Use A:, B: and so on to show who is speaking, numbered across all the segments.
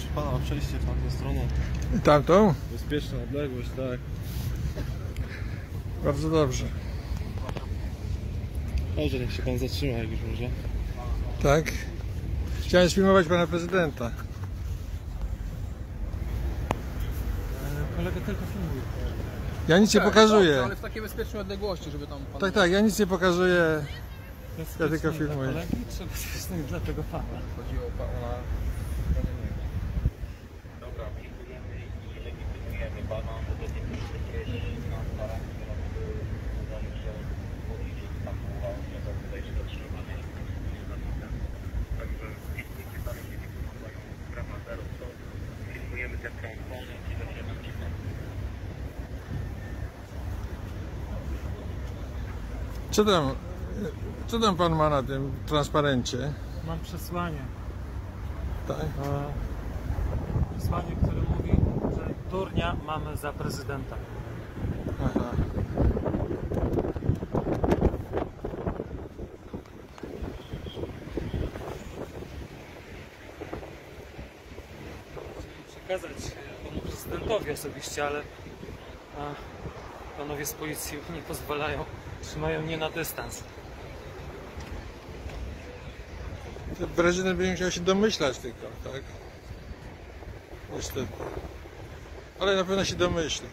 A: Prosić pana o przejście w tamtą stronę.
B: I tamtą?
A: Bezpieczna odległość, tak.
B: Bardzo dobrze.
A: Dobrze, niech się pan zatrzyma jak już może.
B: Tak? Chciałem sfilmować pana prezydenta.
C: E, Kolega tylko filmuje.
B: Ja nic nie pokazuję.
D: Tak, ale w takiej bezpiecznej odległości, żeby tam pan...
B: Tak, tak, ja nic nie pokazuję. Ja tylko filmuję.
C: kolegi, czy dla tego pana?
D: Chodzi o pana...
E: Dobra, dziękujemy i legitymujemy pana. Transparentnie uważamy, że powinien pan była osoba tutaj zatrzymana i Także jeśli dalej się nie podobają sprawa zero, to filmujemy te krążone i będziemy wcisnąć.
B: Co tam, co tam pan ma na tym transparencie?
C: Mam przesłanie.
B: Tak?
C: E, Przesłanie, które Durnia mamy za prezydenta.
B: Aha.
C: Przekazać e, panu prezydentowi osobiście, ale a, panowie z policji nie pozwalają, trzymają mnie na dystans.
B: Prezydent będzie musiał się domyślać tylko, tak? Niestety. Ale na pewno się domyśli.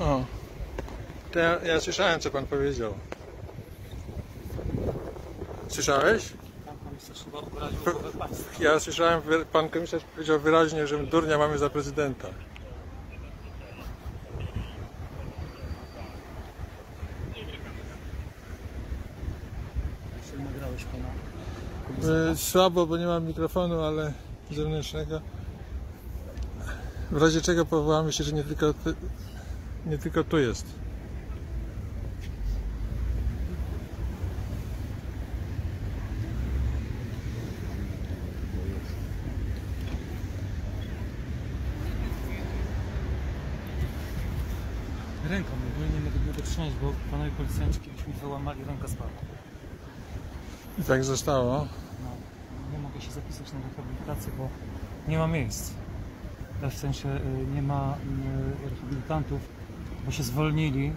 B: O. Ja, ja słyszałem, co pan powiedział. Słyszałeś?
C: Pan komisarz chyba obraził państwa.
B: Ja słyszałem, pan komisarz powiedział wyraźnie, że durnia mamy za prezydenta.
C: Pana?
B: E, Słabo, bo nie mam mikrofonu, ale zewnętrznego. W razie czego powołamy się, że nie tylko, ty, nie tylko tu jest.
C: Ręką, ja nie mogę go trzymać, bo panowie policjanci kiedyś mi wyłamali rękę z palca.
B: I tak zostało.
C: No, nie mogę się zapisać na rehabilitację, bo nie ma miejsc. W sensie y, nie ma y, rehabilitantów, bo się zwolnili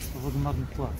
C: z powodu marnych płac.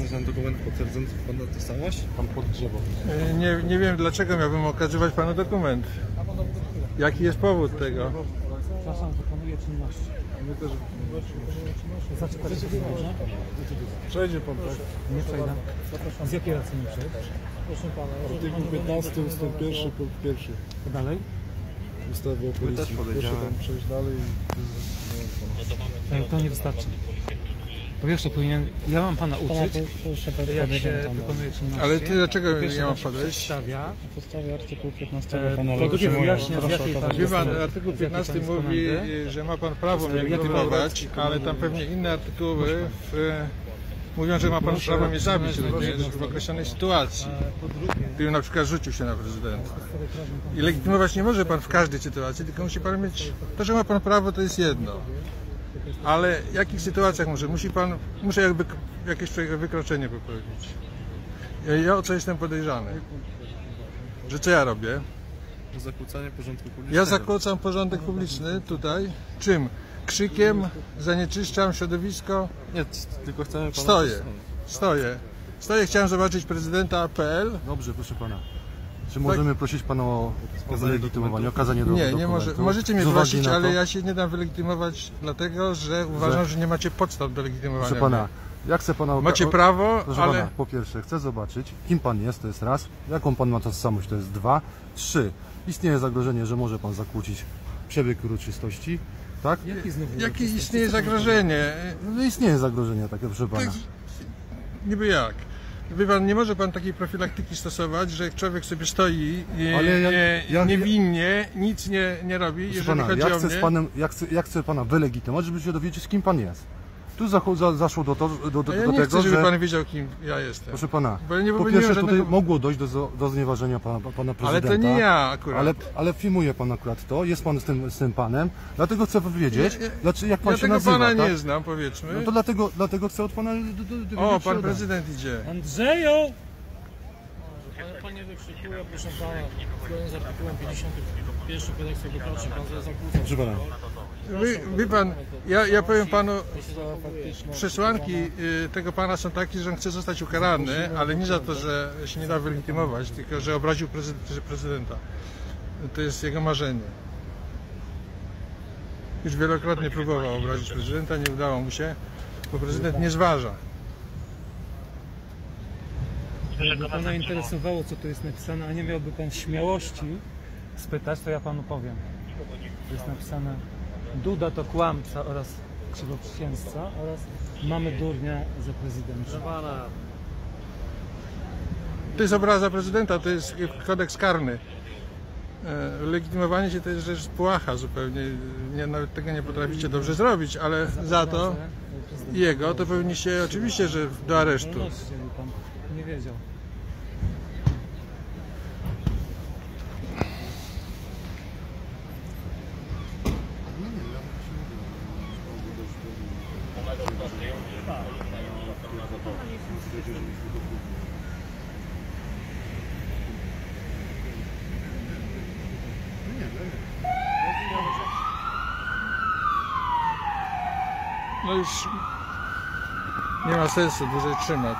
A: Może nam dokument potwierdzający pana tożsamość? Pan podgrzewał.
B: E, Nie, nie wiem, dlaczego miałbym okazywać panu dokument. Jaki jest powód tego?
C: Przepraszam, wykonuję czynności.
A: My też...
C: Zaczekać się można?
A: Przejdzie pan tak.
C: Nie przejdę. Z jakiej racji nie przejdę?
A: Artykuł 15 ustęp 1 punkt 1
C: To dalej?
A: ustawy o policji. Proszę tam przejść dalej.
C: E, To nie wystarczy. Po pierwsze powinien, ja mam pana uczyć, jak się wykonuje czynności.
B: Ale ty dlaczego
C: Po pierwsze
B: ja mam
C: się
B: podejść?
C: przedstawia.
D: Na podstawie artykułu 15
C: E,
D: pana
C: po drugie wyjaśnia, z jakiej pan
B: artykuł
C: z jakiej pan
B: 15
C: jest
B: mówi, że ma pan prawo mnie legitymować, ale tam pewnie inne artykuły w, e, mówią, że ma pan
C: Proszę
B: prawo mnie zabić również
C: rozmowę.
B: w określonej sytuacji.
C: Drugie,
B: Gdybym na przykład rzucił się na prezydenta. I legitymować nie może pan w każdej sytuacji, tylko musi pan mieć. To, że ma pan prawo, to jest jedno. Ale w jakich sytuacjach może? Musi pan, muszę jakby jakieś wykroczenie popełnić. Ja, ja o co jestem podejrzany? Że co ja robię?
A: Zakłócanie porządku publicznego.
B: Ja zakłócam porządek publiczny tutaj. Czym? krzykiem zanieczyszczam środowisko.
A: Nie, tylko chcemy pana...
B: Stoję. Stoję. Stoję, chciałem zobaczyć prezydenta PL.
F: Dobrze, proszę pana. Czy możemy prosić pana o wylegitymowanie, okazanie do
B: Nie, nie może, możecie mnie prosić,
F: to-
B: ale ja się nie dam wylegitymować, dlatego że uważam, że nie macie podstaw do legitymowania.
F: Proszę pana, ja chcę pana...
B: Macie prawo,
F: Proszę
B: ale
F: pana, po pierwsze, chcę zobaczyć, kim pan jest, to jest raz. Jaką pan ma tożsamość, to jest dwa. Trzy, istnieje zagrożenie, że może pan zakłócić przebieg uroczystości, tak?
C: Jaki
B: jakie istnieje zagrożenie?
F: No istnieje zagrożenie takie, proszę pana.
B: Tak, niby jak? Wie pan, nie może pan takiej profilaktyki stosować, że człowiek sobie stoi i
F: Ale ja-
B: nie,
F: ja-
B: niewinnie, nic nie, nie robi, jeżeli
F: pana,
B: chodzi
F: ja
B: o
F: chcę,
B: mnie.
F: z panem, ja, chcę, ja chcę pana wylegitymować, żeby się dowiedzieć, kim pan jest. Tu zacho- za, zaszło do, to, do, do,
B: ja
F: do
B: nie
F: tego,
B: chcę, żeby
F: że...
B: pan wiedział, kim ja jestem.
F: Proszę pana,
B: Bo ja nie
F: po pierwsze tutaj
B: żadnego-
F: mogło dojść do, do znieważenia pana, pana
B: Ale
F: prezydenta.
B: to nie ja akurat.
F: Ale, ale filmuje pan akurat to, jest pan z tym, z tym panem, dlatego chcę wiedzieć,
B: Ja- ja-
F: dlaczego, jak pan
B: ja
F: się
B: tego
F: nazywa,
B: pana
F: tak?
B: nie znam, powiedzmy.
F: No to dlatego, dlatego chcę od pana dowiedzieć
B: O, pan prezydent idzie.
C: Andrzeju! Ale pan nie wykrzykuje, proszę pana, zgodnie z artykułem 51 kodeksu wykroczeń, pan zakłóca.
F: Proszę pana,
B: Wie, wie pan, ja, ja powiem panu, przesłanki y, tego pana są takie, że on chce zostać ukarany, ale nie za to, że się nie da wylegitymować, tylko że obraził prezy- prezydenta. To jest jego marzenie. Już wielokrotnie próbował obrazić prezydenta, nie udało mu się, bo prezydent nie zważa.
C: Jakby pana interesowało, co tu jest napisane, a nie miałby pan śmiałości spytać, to ja panu powiem. Tu jest napisane Duda to kłamca oraz krzywoprzysięzca oraz mamy durnia za prezydenta.
B: To jest obraza prezydenta, to jest kodeks karny. E, Legitymowanie się to jest rzecz płacha zupełnie. Nie, nawet tego nie potraficie dobrze zrobić, ale za to jego to powinniście oczywiście, że do aresztu.
C: Nie wiedział.
B: No już nie ma sensu dłużej trzymać.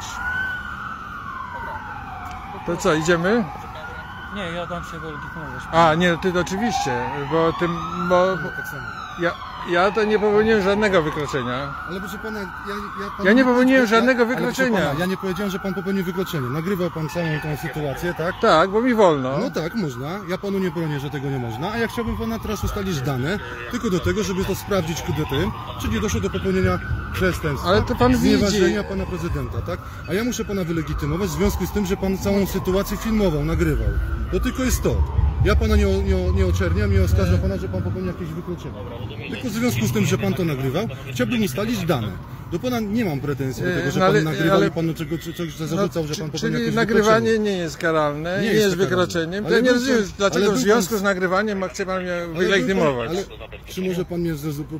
B: To co, idziemy?
C: Nie, ja dam się wylegitymować.
B: A, nie, ty to oczywiście, bo tym, bo
F: tak
B: ja, ja to nie popełniłem żadnego wykroczenia.
F: Ale proszę pana, ja, ja, panu
B: Ja nie popełniłem żadnego wykroczenia.
F: Pana, ja nie powiedziałem, że pan popełnił wykroczenie. Nagrywał pan całą tą sytuację, tak?
B: Tak, bo mi wolno.
F: No tak, można. Ja panu nie bronię, że tego nie można. A ja chciałbym pana teraz ustalić dane, tylko do tego, żeby to sprawdzić tym, czy nie doszło do popełnienia przestępstwa.
B: Ale to pan widzi.
F: Znieważenia pana prezydenta, tak? A ja muszę pana wylegitymować w związku z tym, że pan całą sytuację filmował, nagrywał. To tylko jest to. Ja pana nie, nie, nie oczerniam, nie oskarżam pana, że pan popełnił jakieś wykroczenie. Tylko w związku z tym, że pan to nagrywał, chciałbym ustalić dane. Do pana nie mam pretensji do
B: E,
F: tego, że
B: no
F: pan
B: ale-
F: nagrywał
B: ale-
F: i panu czego, czy- czegoś
B: No,
F: zarzucał, że pan popełnił
B: czyli
F: jakieś
B: nagrywanie
F: wykroczenie.
B: nie jest karalne, nie,
F: Nie
B: jest, wykroczeniem. To ja nie
F: Ale był
B: rozumiem,
F: pan-
B: dlaczego
F: ale
B: w związku z nagrywaniem chce pan mnie
F: Ale był
B: wylegitymować.
F: Pan, ale czy może pan mnie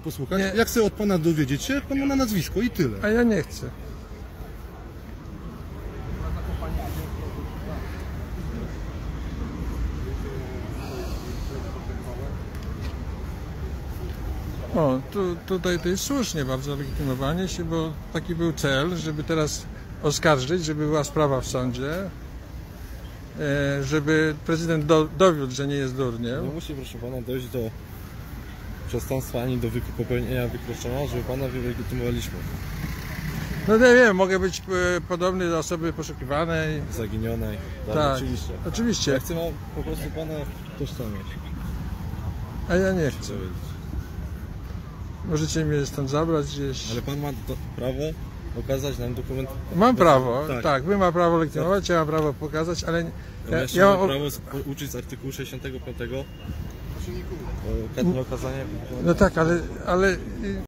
F: posłuchać?
B: Nie.
F: Ja chcę od pana dowiedzieć się, jak pan ma na nazwisko i tyle.
B: A ja nie chcę. O, tu, tutaj to jest słusznie bardzo legitymowanie się, bo taki był cel, żeby teraz oskarżyć, żeby była sprawa w sądzie, e, żeby prezydent do, dowiódł, że nie jest
A: Nie
B: durniem.
A: musi, proszę pana, dojść do przestępstwa ani do popełnienia wykroczenia, żeby pana wylegitymowaliśmy.
B: No nie wiem, mogę być e, podobny do osoby poszukiwanej.
A: Zaginionej. Tak,
B: Tak,
A: oczywiście.
B: oczywiście,
A: Ja chcę po prostu pana tożsamiać.
B: a ja nie chcę. Możecie mnie stąd zabrać gdzieś.
A: Ale pan ma prawo okazać nam dokument.
B: Mam prawo, tak.
A: Tak.
B: wy ma prawo legitymować, ja mam prawo pokazać, ale
A: Ja,
B: ja, ja
A: mam
B: mam,
A: prawo uczyć z artykułu 65 o oka- okazanie.
B: no tak, ale, ale